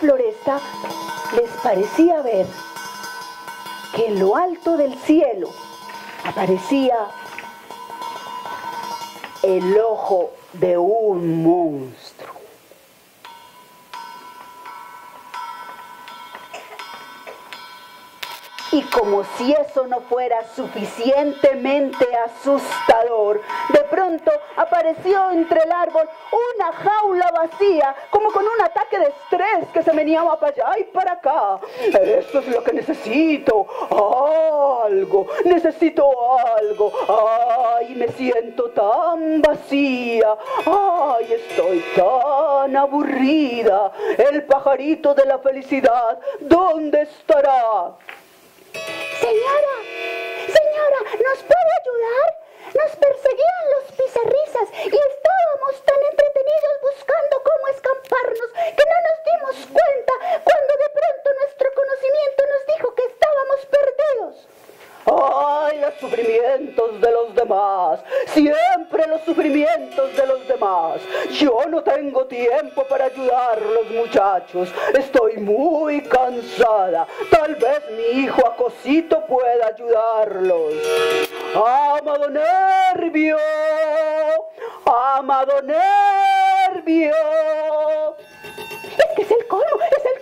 floresta les parecía ver que en lo alto del cielo aparecía el ojo de un monstruo. Y como si eso no fuera suficientemente asustador, de pronto apareció entre el árbol una jaula vacía, como con un ataque de estrés que se meneaba para allá y para acá. Esto es lo que necesito, algo, necesito algo. Ay, me siento tan vacía, ay, estoy tan aburrida. El pajarito de la felicidad, ¿dónde estará? Señora, señora, ¿nos puede ayudar? Nos perseguían los pizarrisas y estábamos tan entretenidos buscando cómo escaparnos que no nos dimos cuenta cuando de pronto nuestro conocimiento nos dijo que estábamos perdidos. ¡Ay, los sufrimientos de los demás! Siempre los sufrimientos de los demás. Yo no tengo tiempo para ayudarlos, muchachos. Estoy muy cansada. Tal vez mi hijo Acosito pueda ayudarlos. ¡Amado Nervio! ¡Amado Nervio! Es que es el colmo, es el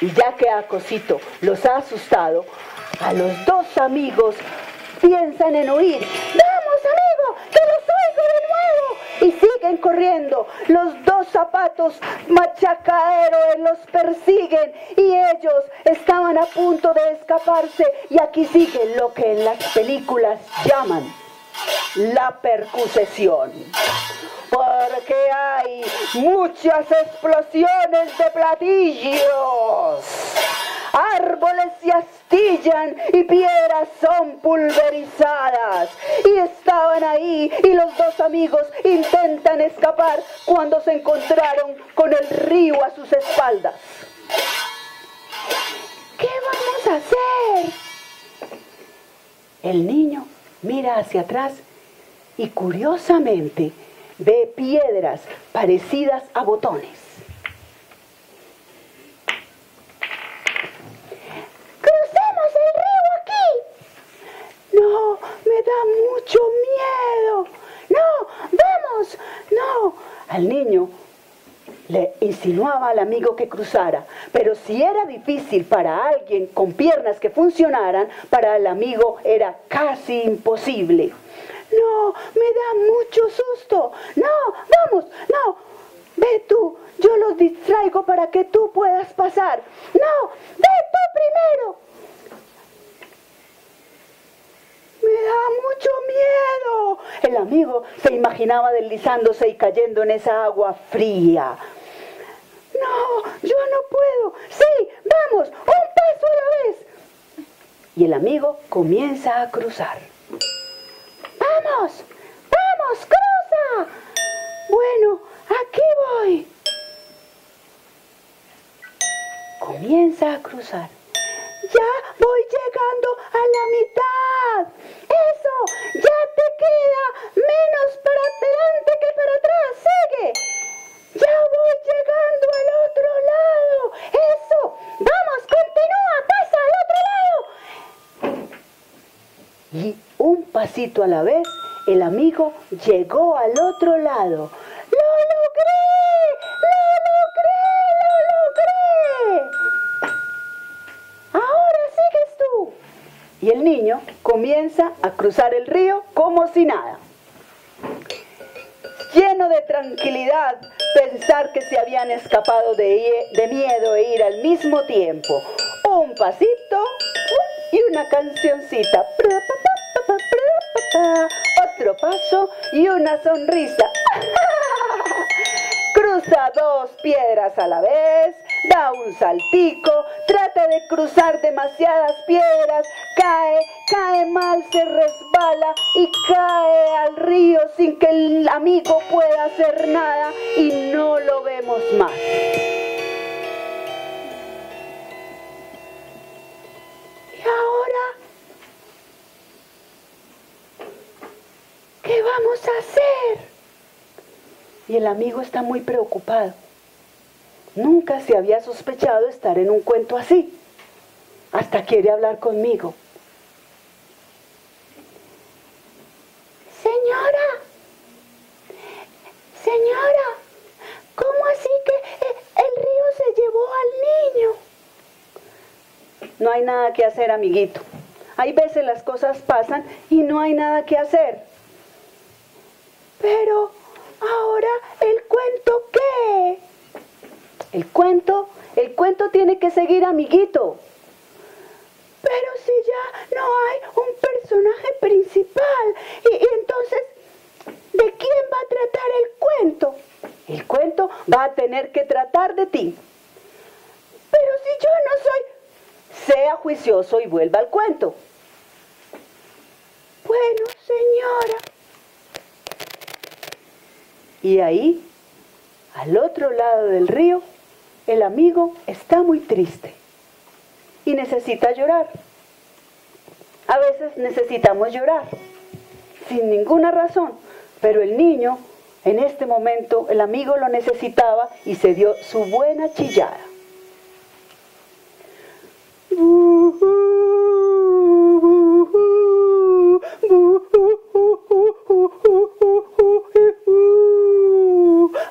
Y ya que Acosito los ha asustado, a los dos amigos piensan en huir. ¡Vamos, amigo! ¡Que los oigo de nuevo! Y siguen corriendo. Los dos zapatos machacaderos los persiguen y ellos estaban a punto de escaparse. Y aquí sigue lo que en las películas llaman la percusión. Porque hay muchas explosiones de platillos. Árboles se astillan y piedras son pulverizadas. Y estaban ahí y los dos amigos intentan escapar cuando se encontraron con el río a sus espaldas. ¿Qué vamos a hacer? El niño mira hacia atrás y curiosamente ve piedras parecidas a botones. ¡Crucemos el río aquí! No, me da mucho miedo. No, vamos, no. Al niño le insinuaba al amigo que cruzara, pero si era difícil para alguien con piernas que funcionaran, para el amigo era casi imposible. No, me da mucho susto. No, vamos, no. Ve tú, yo los distraigo para que tú puedas pasar. No, ve tú primero. Me da mucho miedo. El amigo se imaginaba deslizándose y cayendo en esa agua fría. No, yo no puedo. Sí, vamos, un paso a la vez. Y el amigo comienza a cruzar. ¡Vamos! ¡Vamos! ¡Cruza! Bueno, aquí voy. Comienza a cruzar. Ya voy llegando a la mitad. Eso, ya te queda menos para adelante que para atrás. Sigue. Ya voy llegando al otro lado. Eso. Vamos, continúa. Pasa al otro lado. Y un pasito a la vez, el amigo llegó al otro lado. ¡Lo logré! ¡Lo logré! ¡Lo logré! Ahora sigues tú. Y el niño comienza a cruzar el río como si nada. Lleno de tranquilidad, pensar que se habían escapado de, de miedo e ir al mismo tiempo. Un pasito y una cancioncita. Paso y una sonrisa. Cruza dos piedras a la vez, da un saltico, trata de cruzar demasiadas piedras, cae, cae mal, se resbala y cae al río sin que el amigo pueda hacer nada y no lo vemos más. ¿Qué vamos a hacer? Y el amigo está muy preocupado. Nunca se había sospechado estar en un cuento así. Hasta quiere hablar conmigo. Señora, señora, ¿cómo así que eh, el río se llevó al niño? No hay nada que hacer, amiguito. Hay veces las cosas pasan y no hay nada que hacer. Pero ahora el cuento qué? El cuento, el cuento tiene que seguir, amiguito. Pero si ya no hay un personaje principal, y, entonces, ¿de quién va a tratar el cuento? El cuento va a tener que tratar de ti. Pero si yo no soy, sea juicioso y vuelva al cuento. Bueno, señora. Y ahí, al otro lado del río, el amigo está muy triste y necesita llorar. A veces necesitamos llorar sin ninguna razón, pero el niño, en este momento, el amigo lo necesitaba y se dio su buena chillada.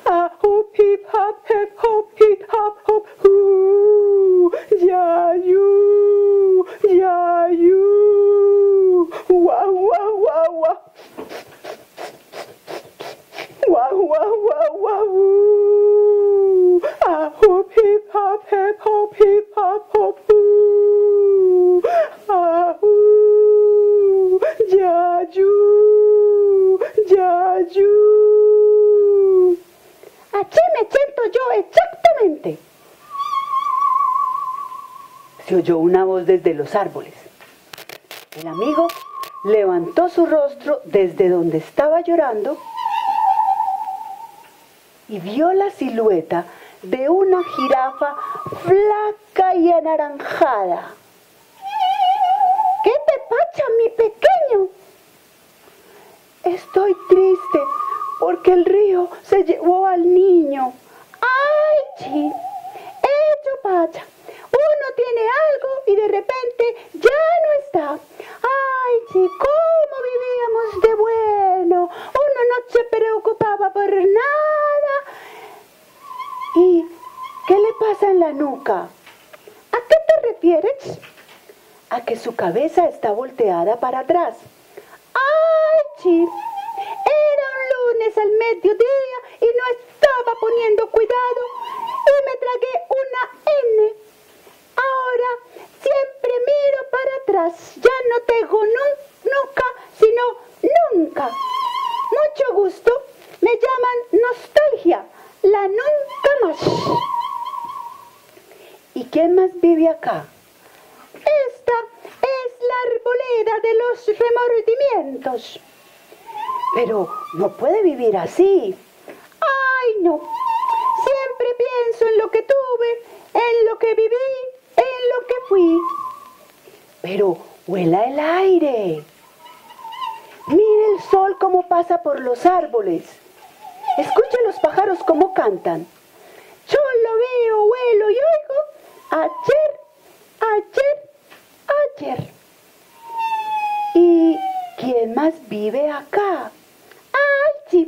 Ah, hop, hip, hop, hip, hop, hip, hop, hop, hoo. Ya, you, ya, you. Wah, wah, wah, wah. Wah, wah, wah, wah, woo. Ah, hop, hip, hop, hip, hop, hoo. Ah. Aquí me siento yo exactamente. Se oyó una voz desde los árboles. El amigo levantó su rostro desde donde estaba llorando y vio la silueta de una jirafa flaca y anaranjada. ¿Qué te pacha, mi pequeño? Estoy triste porque el río se llevó al niño. ¡Ay, chi! Eso pasa. Uno tiene algo y de repente ya no está. ¡Ay, chi! ¿Cómo vivíamos de bueno? Uno no se preocupaba por nada. ¿Y qué le pasa en la nuca? ¿A qué te refieres? A que su cabeza está volteada para atrás. ¡Ay, chi! Era un lunes al mediodía y no estaba poniendo cuidado y me tragué una N. Ahora siempre miro para atrás. Ya no tengo nu- nunca, sino nunca. Mucho gusto. Me llaman nostalgia. La nunca más. ¿Y quién más vive acá? Arboleda de los remordimientos. Pero no puede vivir así. Ay, no. Siempre pienso en lo que tuve, en lo que viví, en lo que fui. Pero huela el aire. Mire el sol cómo pasa por los árboles. Escuche los pájaros cómo cantan. Yo lo veo, huelo y oigo ayer, ayer, ayer. ¿Y quién más vive acá? ¡Ay, sí!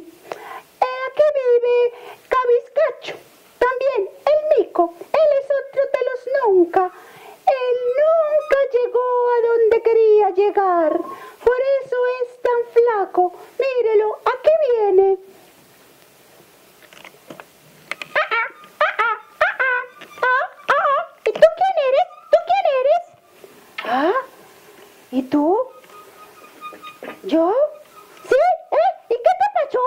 Aquí vive Cabizcacho. También el mico. Él es otro de los nunca. Él nunca llegó a donde quería llegar. Por eso es tan flaco. Mírelo, aquí viene. Ah, ah, ah, ah, ah, ah, ah, ah. ¿Y tú quién eres? ¿Tú quién eres? ¿Ah? ¿Y tú? ¿Yo? ¿Sí? ¿Eh? ¿Y qué te pasó?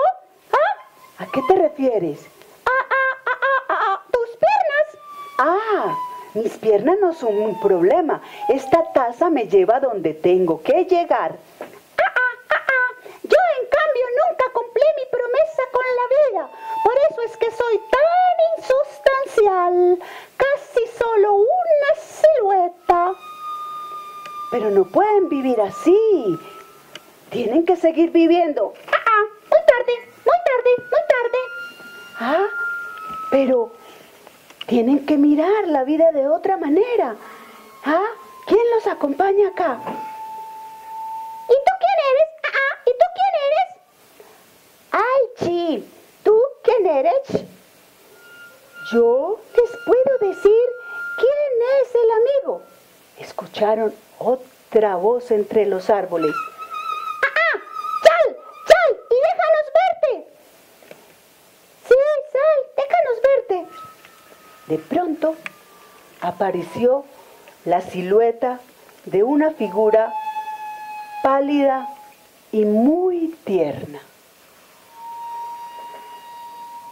¿Ah? ¿A qué te refieres? Ah, ah, ah, ah, tus piernas. Ah, mis piernas no son un problema. Esta taza me lleva donde tengo que llegar. Ah, ah, ah, ah. Yo, en cambio, nunca cumplí mi promesa con la vida. Por eso es que soy tan insustancial. Casi solo una silueta. Pero no pueden vivir así. Tienen que seguir viviendo. Ah, ah. Muy tarde, muy tarde, muy tarde. Ah, pero tienen que mirar la vida de otra manera. ¿Ah? ¿Quién los acompaña acá? ¿Y tú quién eres? Ah, ah. ¿Y tú quién eres? Ay, Chi, ¿tú quién eres? Yo les puedo decir quién es el amigo. Escucharon otra voz entre los árboles. ¡Ah, ah! ¡Chal! ¡Chal! ¡Y déjanos verte! Sí, sal, déjanos verte. De pronto apareció la silueta de una figura pálida y muy tierna.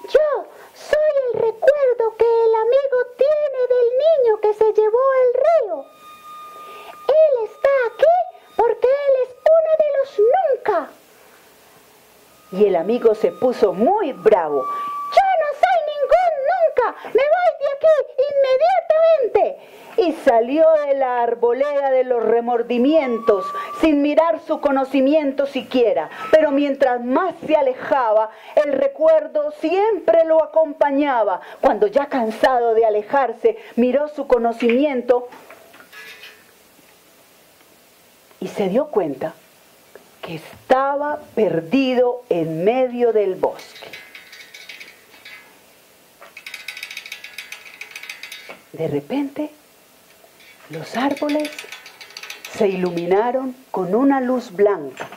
Yo soy el recuerdo que el amigo tiene del niño que se llevó el río. Él está aquí porque él es uno de los nunca. Y el amigo se puso muy bravo. Yo no soy ningún nunca. Me voy de Y salió de la arboleda de los remordimientos, sin mirar su conocimiento siquiera. Pero mientras más se alejaba, el recuerdo siempre lo acompañaba. Cuando ya cansado de alejarse, miró su conocimiento y se dio cuenta que estaba perdido en medio del bosque. De repente, los árboles se iluminaron con una luz blanca.